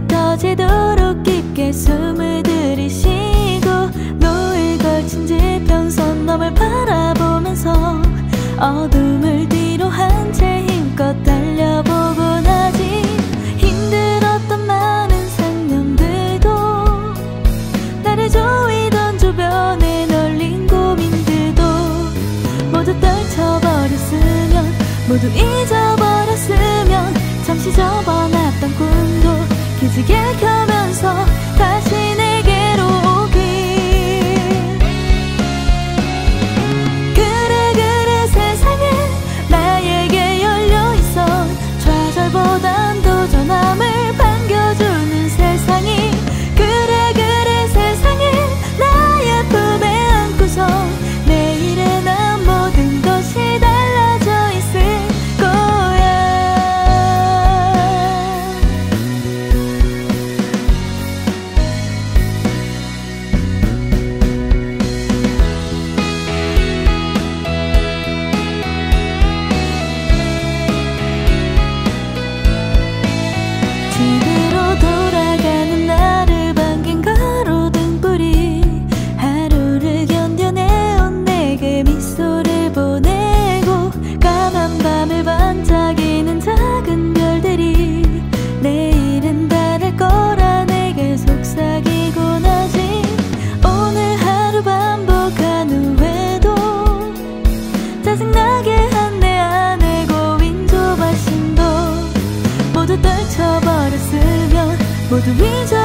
到街头。 즐겨가면서 모두 잊어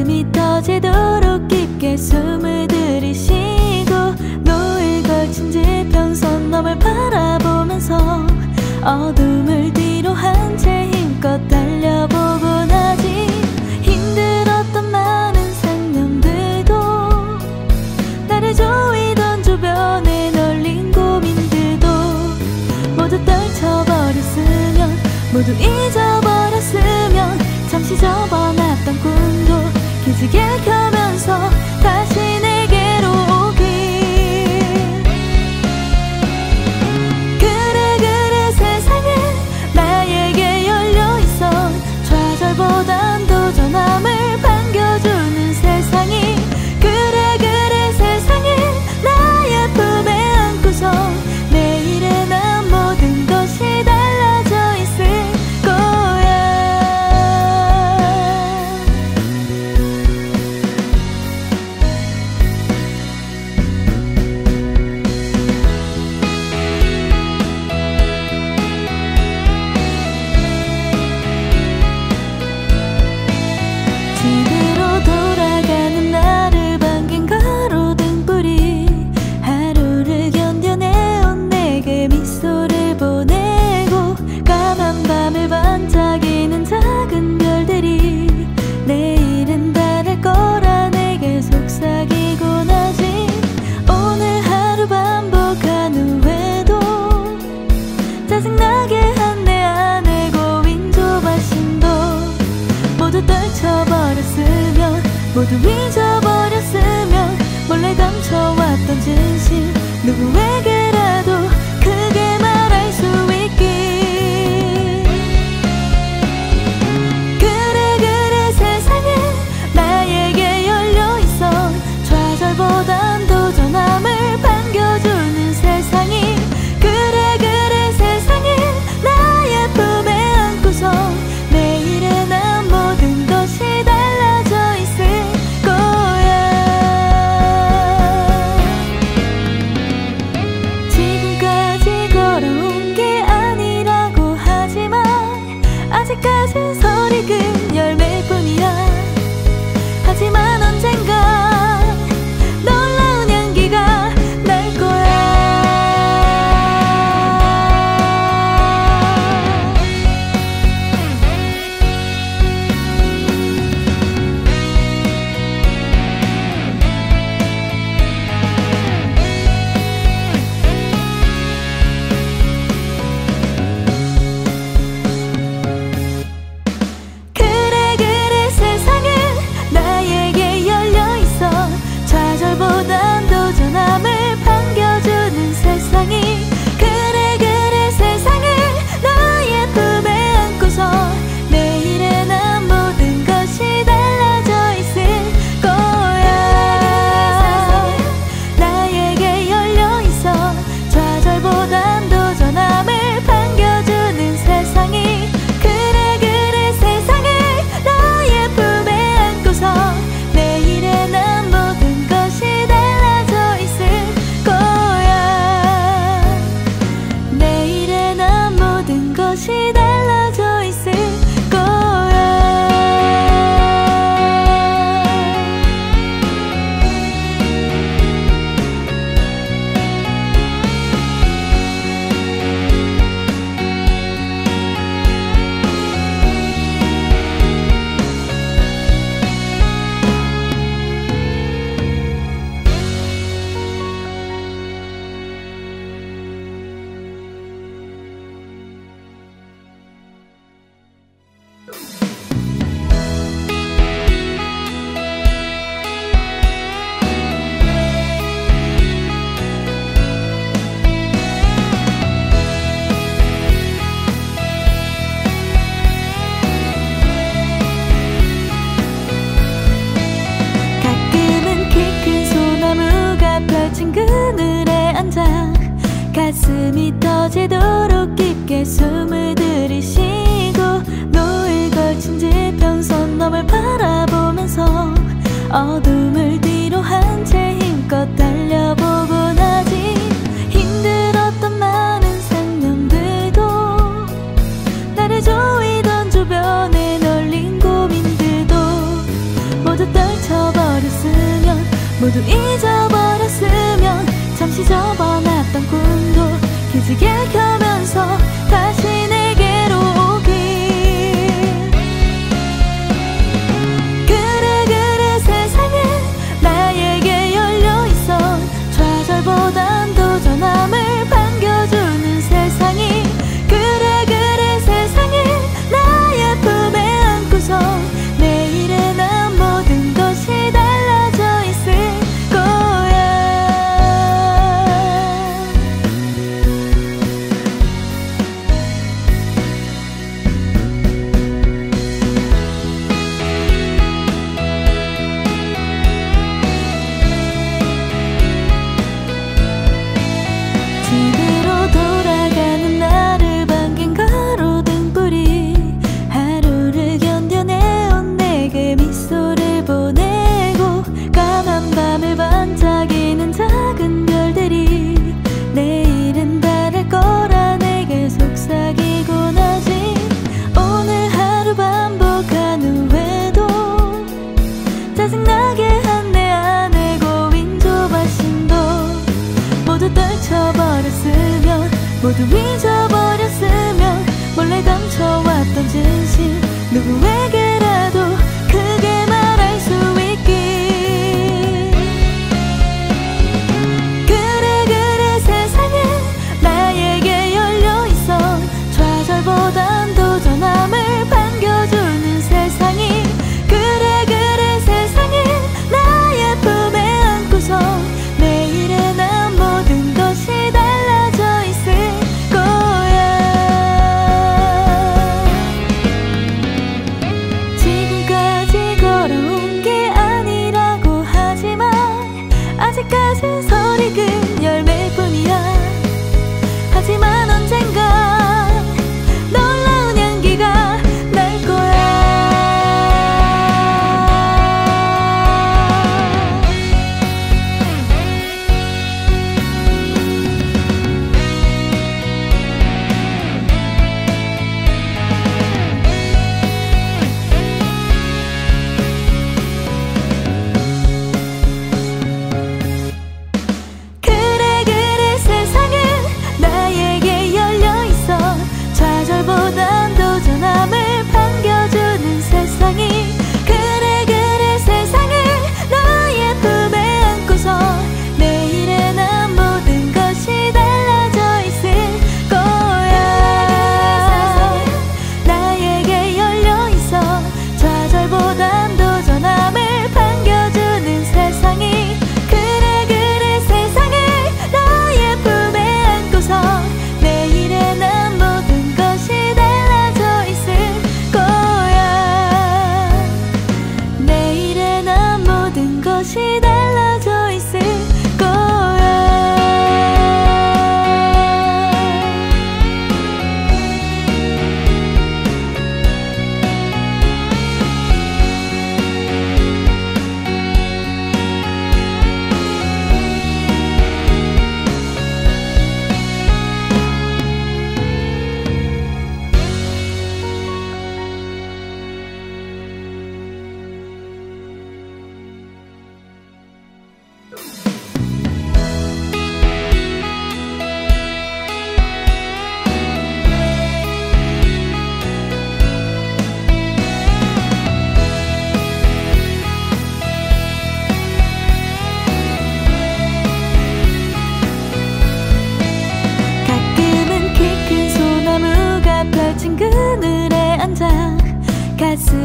가슴이 떠지도록 깊게 숨을 들이쉬고 노을 걸친 지평선 너을 바라보면서 어둠을 뒤로 한 채 힘껏 달려보곤 하지. 힘들었던 많은 생명들도 나를 조이던 주변에 널린 고민들도 모두 떨쳐버렸으면 모두 잊어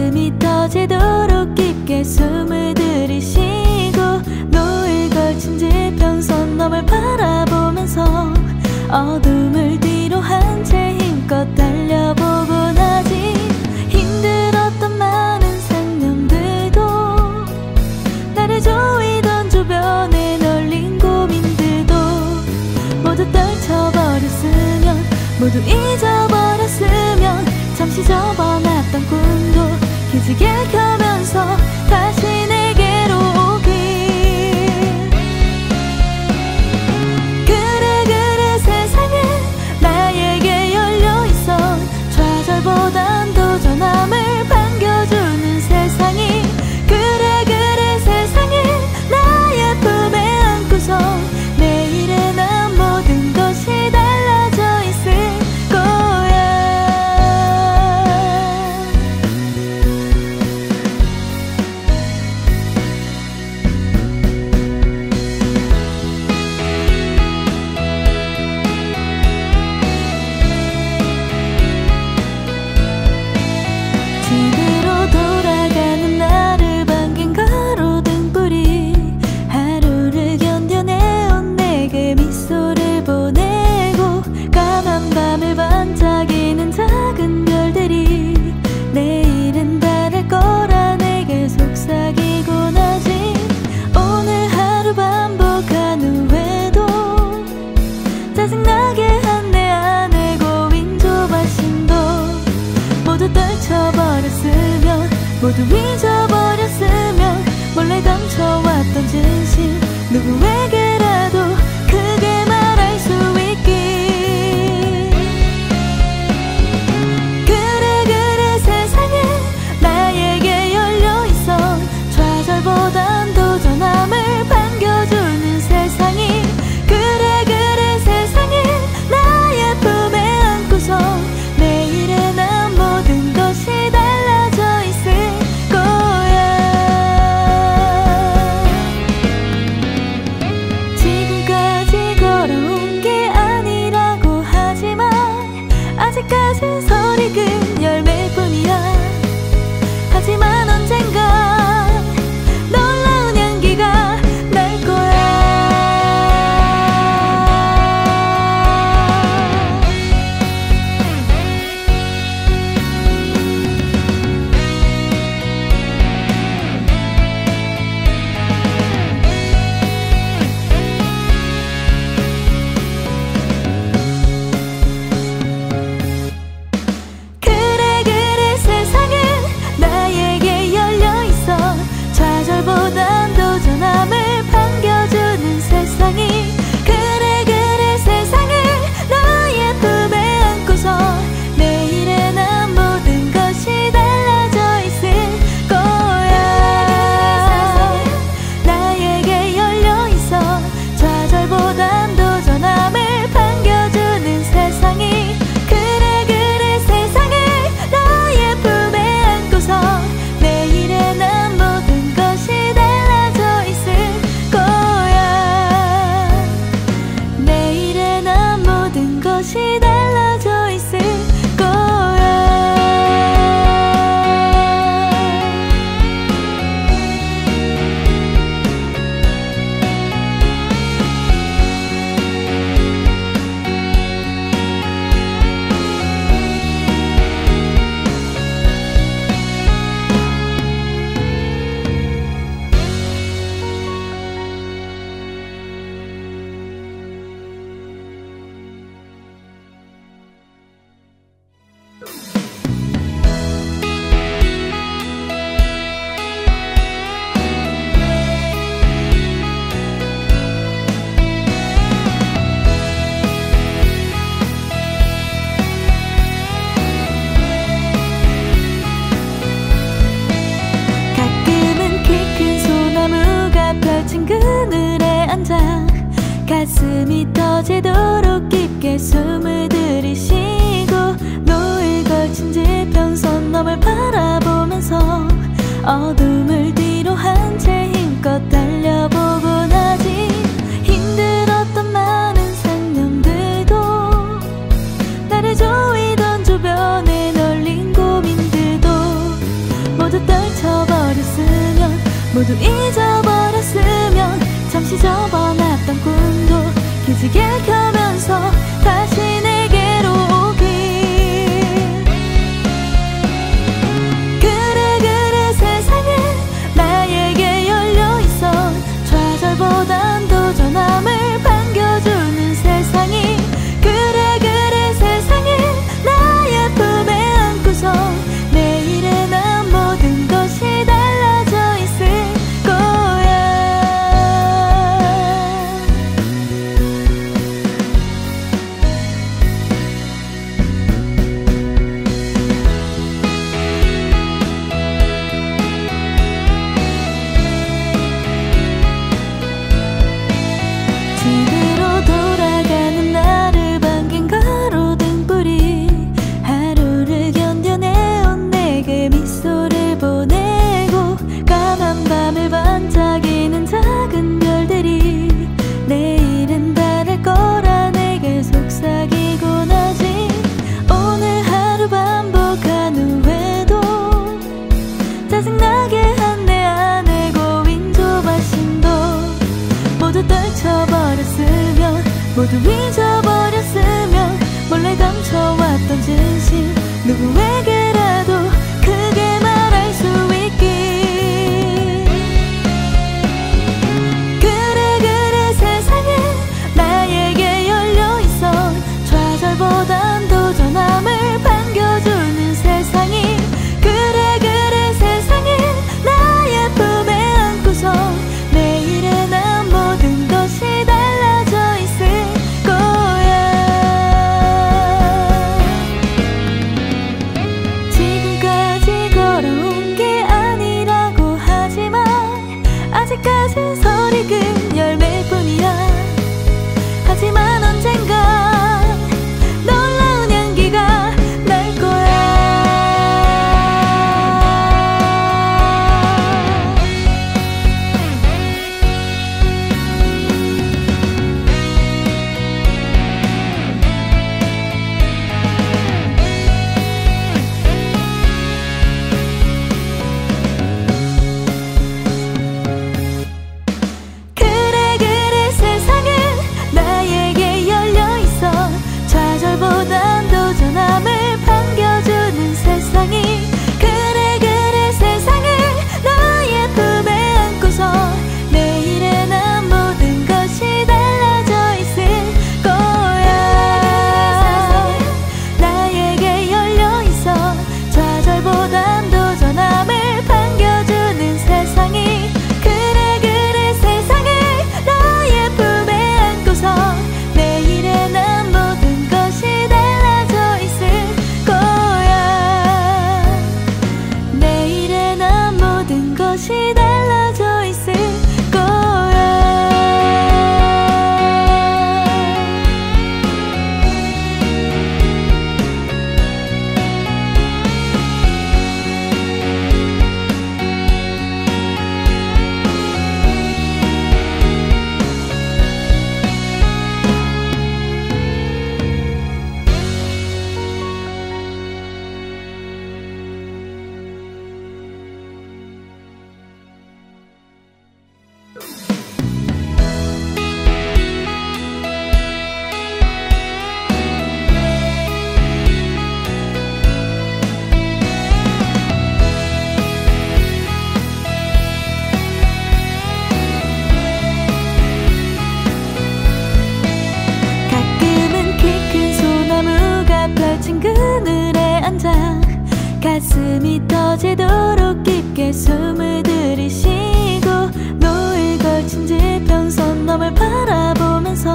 가슴이 떠지도록 깊게 숨을 들이쉬고 노을 걸친 지평선 너을 바라보면서 어둠을 뒤로 한 채 힘껏 달려보곤 하지. 힘들었던 많은 상념들도 나를 조이던 주변에 널린 고민들도 모두 떨쳐버렸으면 모두 잊어버렸으면 forget. 모두 잊어버렸으면 몰래 감춰왔던 진실. 숨을 들이쉬고 노을 걸친 지평선 너을 바라보면서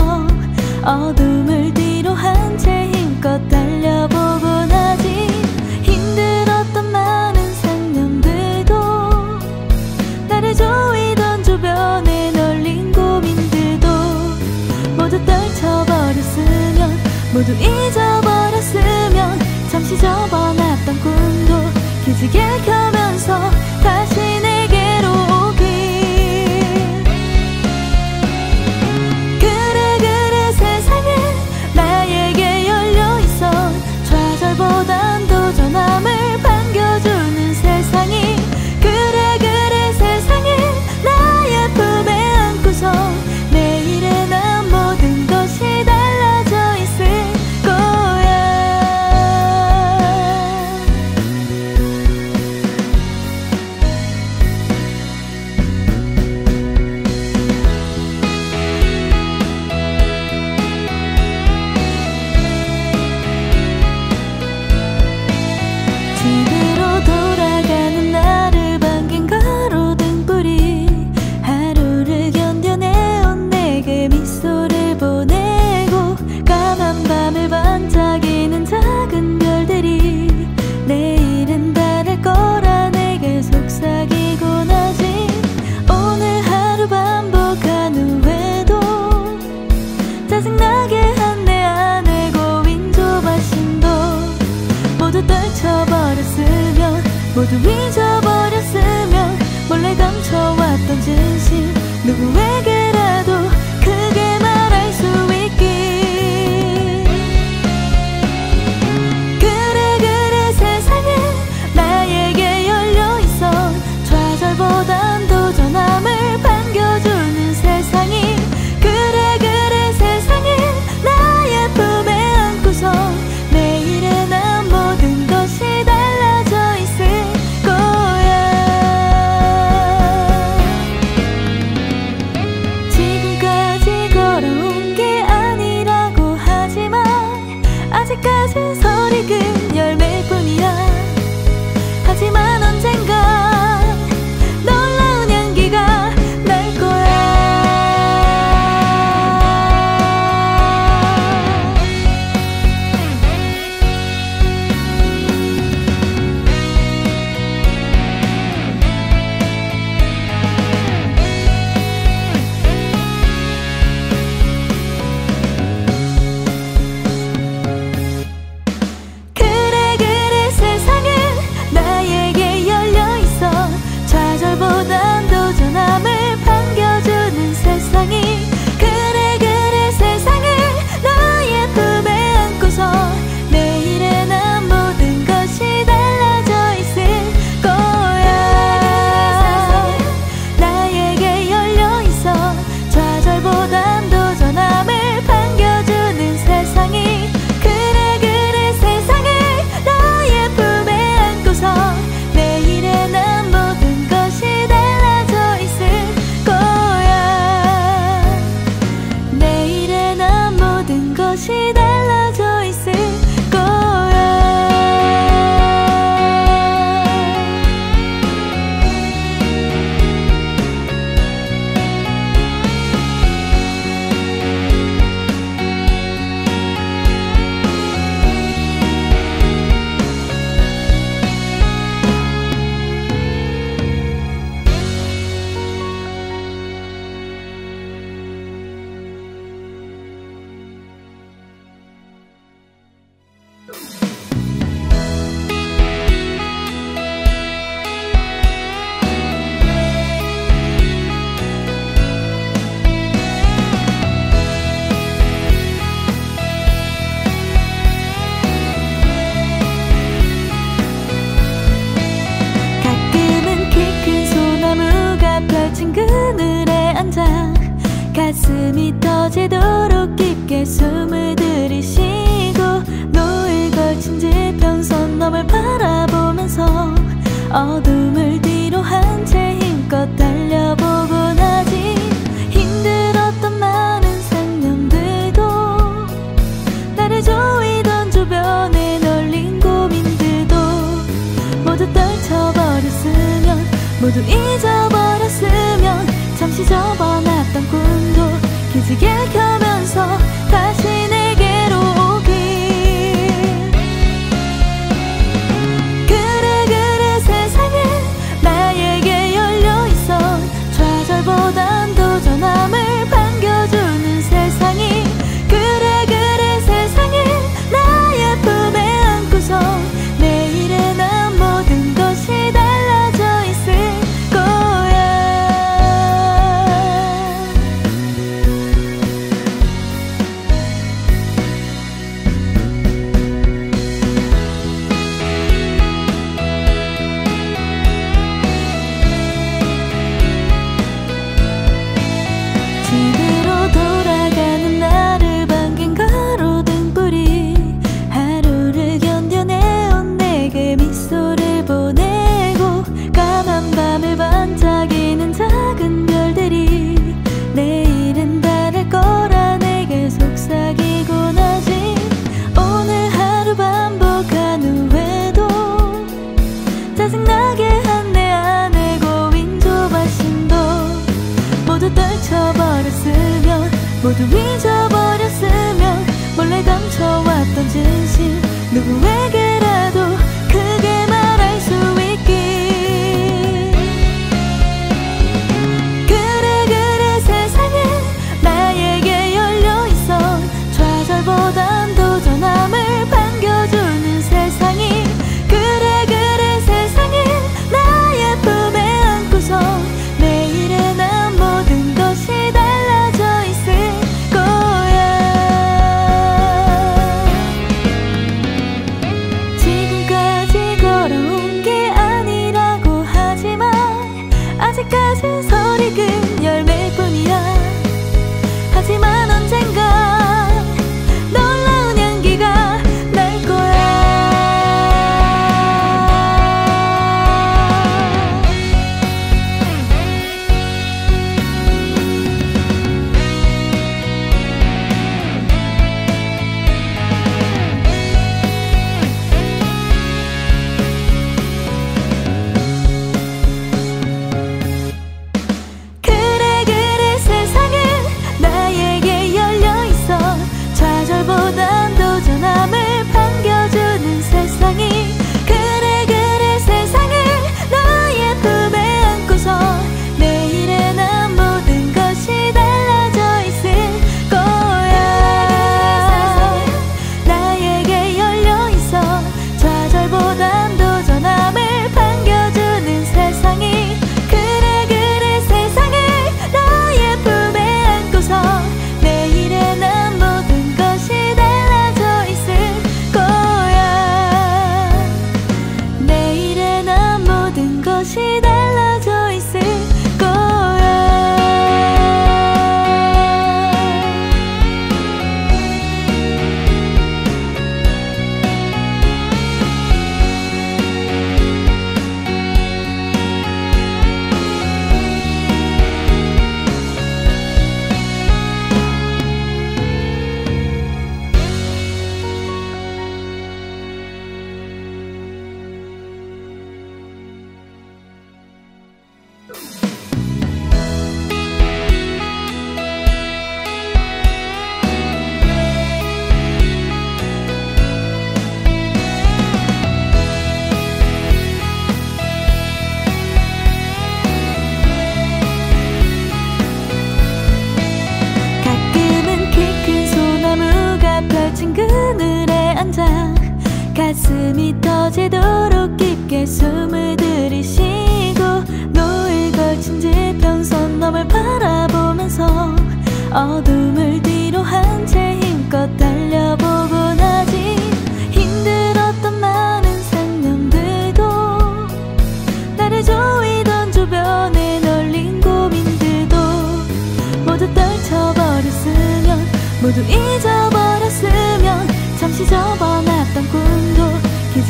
어둠을 뒤로 한 채 힘껏 달려보곤 하지. 힘들었던 많은 상념들도 나를 조이던 주변에 널린 고민들도 모두 떨쳐버렸으면 모두 잊어버렸으면 잠시 접어놨던 꿈도 기지개 켜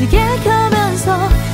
기지개 켜면서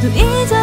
떨쳐버렸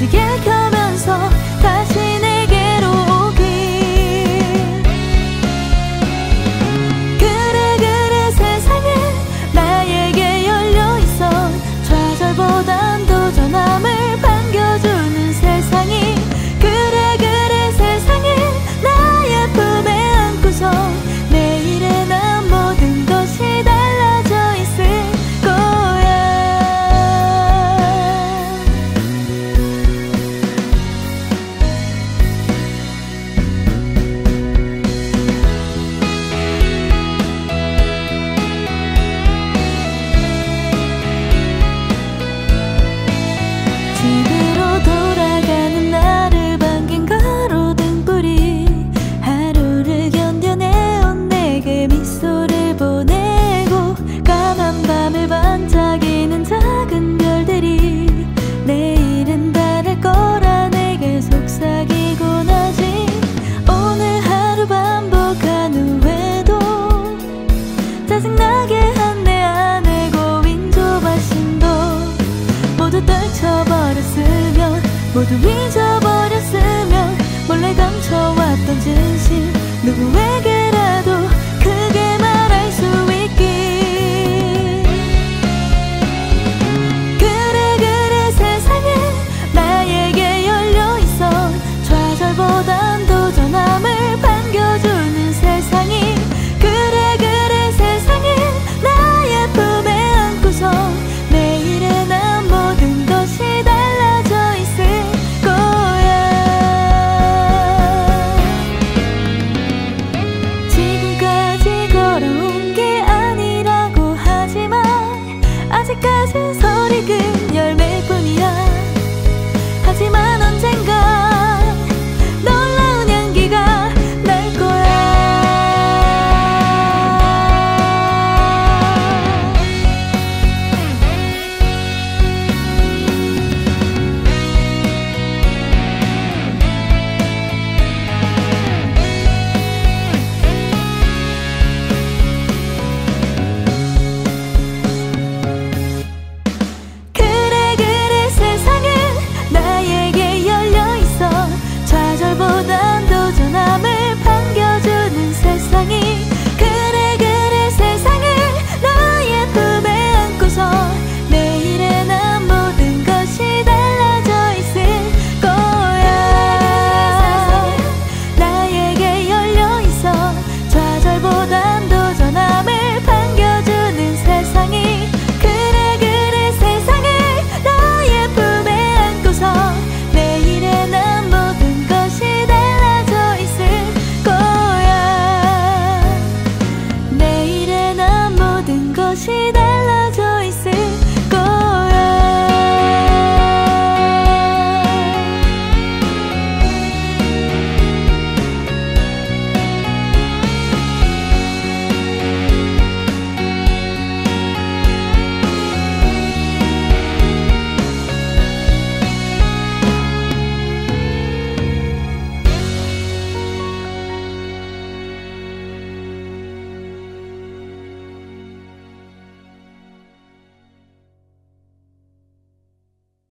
기지